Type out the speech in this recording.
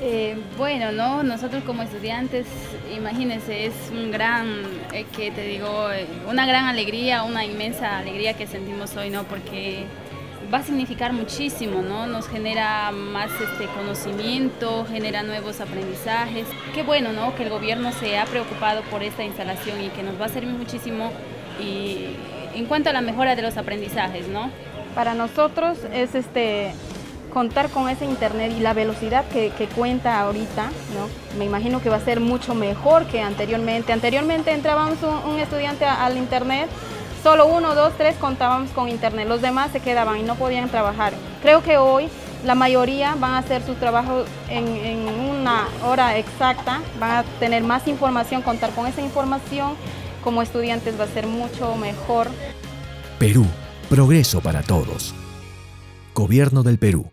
Eh, bueno, ¿no? Nosotros como estudiantes, imagínense, es un gran, eh, que te digo, eh, una gran alegría, una inmensa alegría que sentimos hoy, ¿no? Porque va a significar muchísimo, ¿no? Nos genera más este conocimiento, genera nuevos aprendizajes. Qué bueno, ¿no? Que el gobierno se ha preocupado por esta instalación y que nos va a servir muchísimo y en cuanto a la mejora de los aprendizajes, ¿no? Para nosotros es este contar con ese internet y la velocidad que, cuenta ahorita, ¿no? me imagino que va a ser mucho mejor que anteriormente. Anteriormente entrábamos un, estudiante al internet, solo uno, dos, tres contábamos con internet, los demás se quedaban y no podían trabajar. Creo que hoy la mayoría van a hacer su trabajo en, en una hora exacta, van a tener más información, contar con esa información como estudiantes va a ser mucho mejor. Perú, progreso para todos. Gobierno del Perú.